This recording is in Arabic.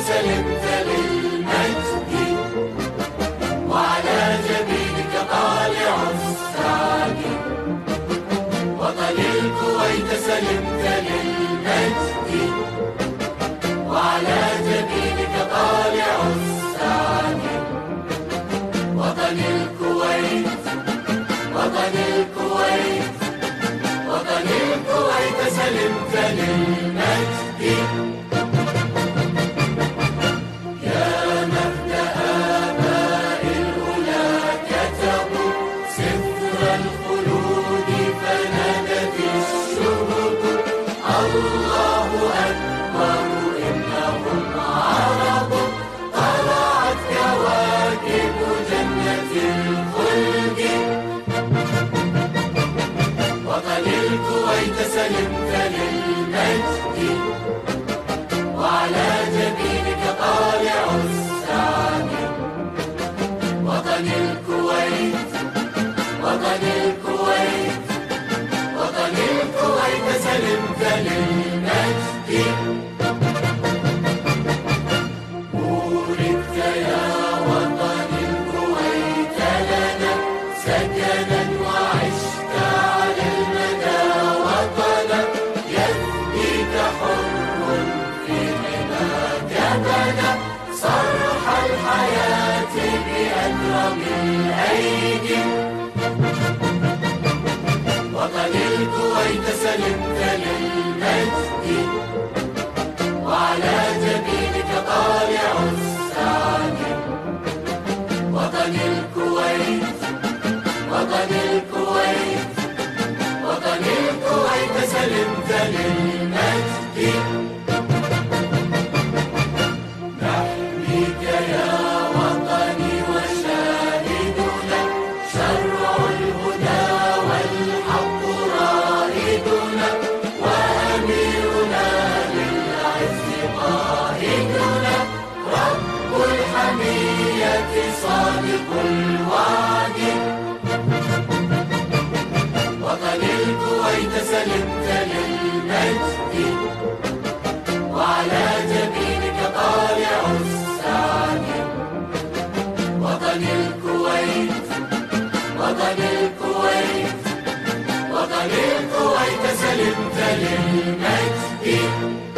سلمت للمجد وعلى جبينك طالع السعد وطن الكويت سلمت للمجد وعلى جبينك طالع السعد وطن الكويت وطن الكويت وطن الكويت سلمت للمجد وعلى جبينك طالع السعد وطن الكويت وطن الكويت وطن الكويت سلمت للمجد. سكنا وعشت بأكرم الأيدي وطن الكويت سلمت للمجد. صادق الوعد. وطن الكويت سلمت للمجد. وعلى جبينك طالع السعد. وطن الكويت وطن الكويت وطن الكويت سلمت للمجد.